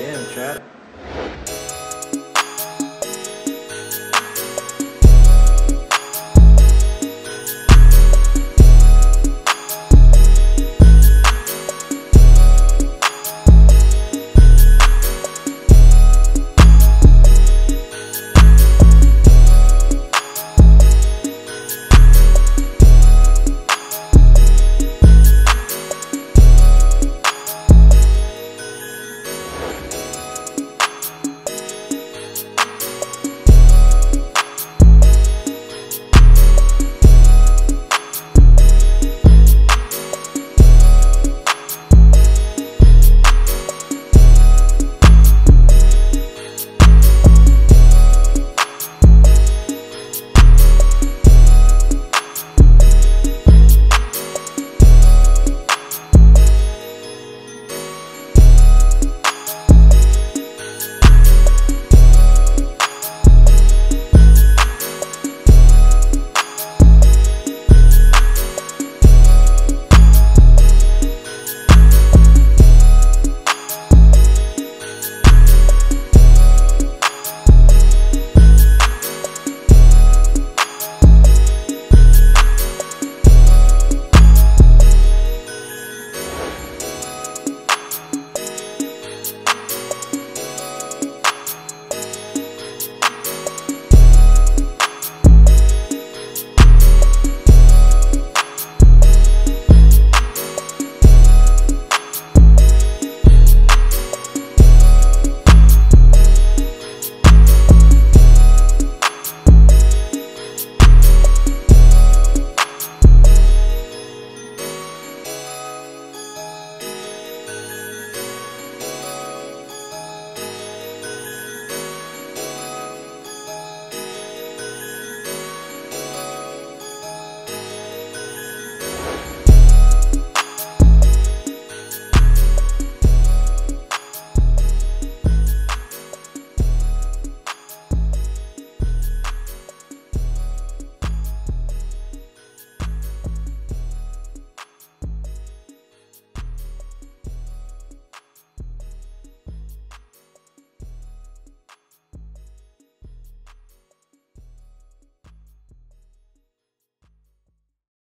Damn, chat.